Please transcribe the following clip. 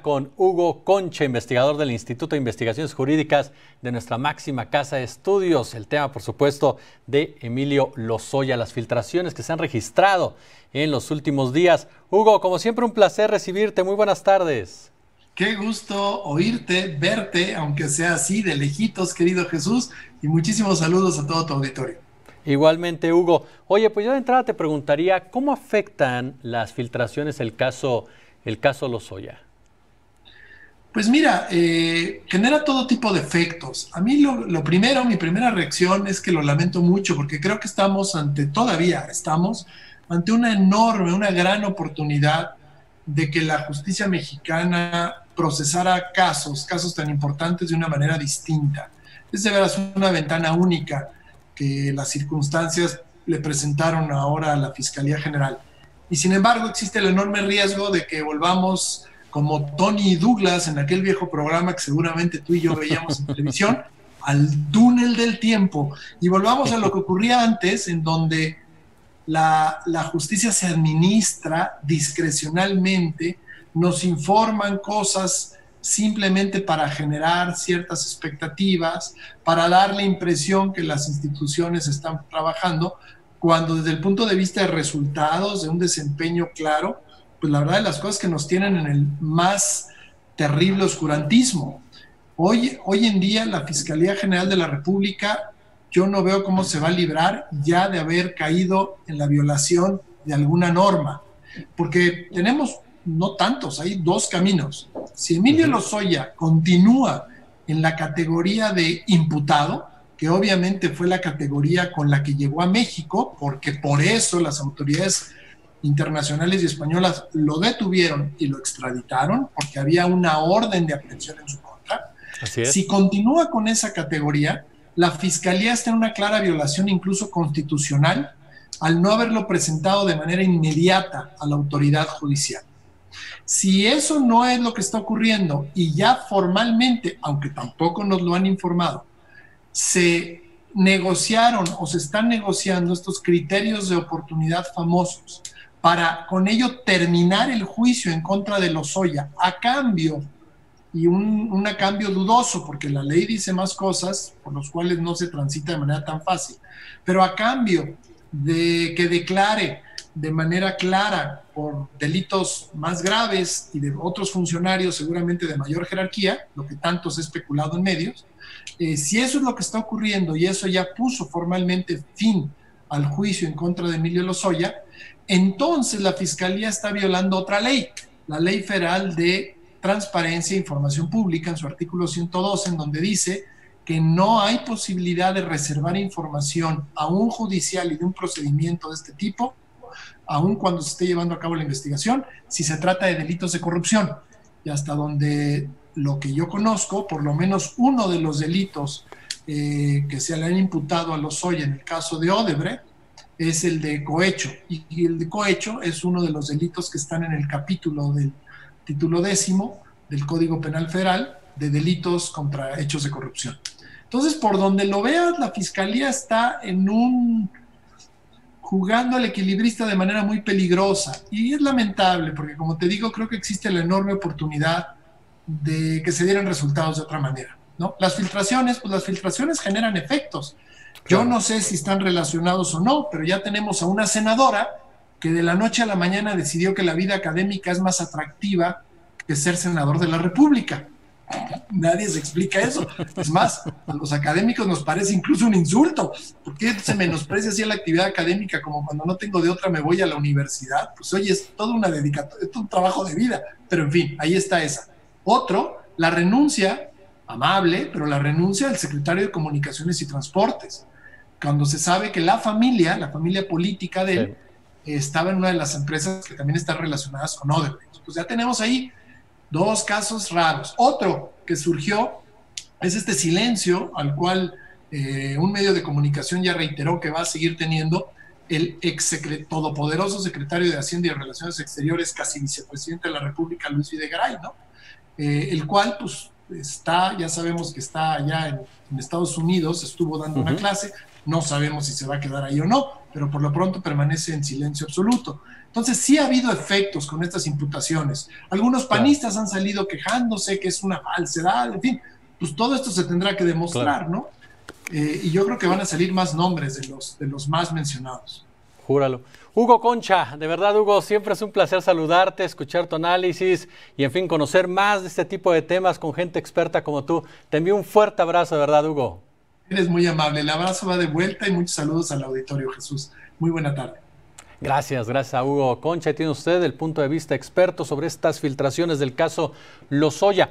con Hugo Concha, investigador del Instituto de Investigaciones Jurídicas de nuestra máxima casa de estudios. El tema, por supuesto, de Emilio Lozoya, las filtraciones que se han registrado en los últimos días. Hugo, como siempre, un placer recibirte. Muy buenas tardes. Qué gusto oírte, verte, aunque sea así, de lejitos, querido Jesús, y muchísimos saludos a todo tu auditorio. Igualmente, Hugo. Oye, pues yo de entrada te preguntaría, ¿cómo afectan las filtraciones el caso, el caso Lozoya? Pues mira, eh, genera todo tipo de efectos. A mí lo, primero, mi primera reacción es que lo lamento mucho porque creo que estamos ante, todavía estamos ante una enorme, una gran oportunidad de que la justicia mexicana procesara casos, casos tan importantes de una manera distinta. Es de veras una ventana única que las circunstancias le presentaron ahora a la Fiscalía General. Y sin embargo existe el enorme riesgo de que volvamos como Tony Douglas en aquel viejo programa que seguramente tú y yo veíamos en televisión, al túnel del tiempo. Y volvamos a lo que ocurría antes, en donde la, la justicia se administra discrecionalmente, nos informan cosas simplemente para generar ciertas expectativas, para dar la impresión que las instituciones están trabajando, cuando desde el punto de vista de resultados, de un desempeño claro, pues la verdad de las cosas que nos tienen en el más terrible oscurantismo. Hoy, hoy en día la Fiscalía General de la República, yo no veo cómo se va a librar ya de haber caído en la violación de alguna norma, porque tenemos no tantos, hay dos caminos. Si Emilio Lozoya continúa en la categoría de imputado, que obviamente fue la categoría con la que llegó a México, porque por eso las autoridades internacionales y españolas lo detuvieron y lo extraditaron porque había una orden de aprehensión en su contra. Si continúa con esa categoría, la fiscalía está en una clara violación incluso constitucional al no haberlo presentado de manera inmediata a la autoridad judicial. Si eso no es lo que está ocurriendo y ya formalmente, aunque tampoco nos lo han informado, se negociaron o se están negociando estos criterios de oportunidad famosos para con ello terminar el juicio en contra de Lozoya a cambio y un, a cambio dudoso, porque la ley dice más cosas por los cuales no se transita de manera tan fácil, pero a cambio de que declare de manera clara por delitos más graves y de otros funcionarios seguramente de mayor jerarquía, lo que tanto se ha especulado en medios, eh, si eso es lo que está ocurriendo y eso ya puso formalmente fin al juicio en contra de Emilio Lozoya, entonces la Fiscalía está violando otra ley, la Ley Federal de Transparencia e Información Pública, en su artículo 112, en donde dice que no hay posibilidad de reservar información a un judicial y de un procedimiento de este tipo, aun cuando se esté llevando a cabo la investigación, si se trata de delitos de corrupción. Y hasta donde lo que yo conozco, por lo menos uno de los delitos eh, que se le han imputado a los hoy en el caso de Odebrecht, es el de cohecho. Y, el de cohecho es uno de los delitos que están en el capítulo del título décimo del Código Penal Federal de delitos contra hechos de corrupción. Entonces, por donde lo veas, la fiscalía está en un jugando al equilibrista de manera muy peligrosa. Y es lamentable, porque como te digo, creo que existe la enorme oportunidad de que se dieran resultados de otra manera. ¿No? Las filtraciones, pues las filtraciones generan efectos. Yo no sé si están relacionados o no, pero ya tenemos a una senadora que de la noche a la mañana decidió que la vida académica es más atractiva que ser senador de la República. Nadie se explica eso. Es más, a los académicos nos parece incluso un insulto. ¿Por qué se menosprecia así la actividad académica como cuando no tengo de otra me voy a la universidad? Pues oye, es toda una dedicatoria, es un trabajo de vida. Pero en fin, ahí está esa. Otro, la renuncia, amable, pero la renuncia del secretario de Comunicaciones y Transportes cuando se sabe que la familia, la familia política de él, estaba en una de las empresas que también están relacionadas con Odebrecht. Pues ya tenemos ahí dos casos raros. Otro que surgió es este silencio al cual eh, un medio de comunicación ya reiteró que va a seguir teniendo el ex todopoderoso secretario de Hacienda y Relaciones Exteriores, casi vicepresidente de la República, Luis Videgaray, ¿no? Eh, el cual, pues, está, ya sabemos que está allá en, Estados Unidos, estuvo dando una clase, no sabemos si se va a quedar ahí o no, pero por lo pronto permanece en silencio absoluto. Entonces sí ha habido efectos con estas imputaciones. Algunos panistas han salido quejándose que es una falsedad, en fin, pues todo esto se tendrá que demostrar, ¿no? Eh, y yo creo que van a salir más nombres de los, de los más mencionados. Júralo. Hugo Concha, de verdad Hugo, siempre es un placer saludarte, escuchar tu análisis y en fin conocer más de este tipo de temas con gente experta como tú. Te envío un fuerte abrazo, de verdad Hugo. Eres muy amable, el abrazo va de vuelta y muchos saludos al auditorio Jesús. Muy buena tarde. Gracias, gracias a Hugo Concha. Tiene usted el punto de vista experto sobre estas filtraciones del caso Lozoya.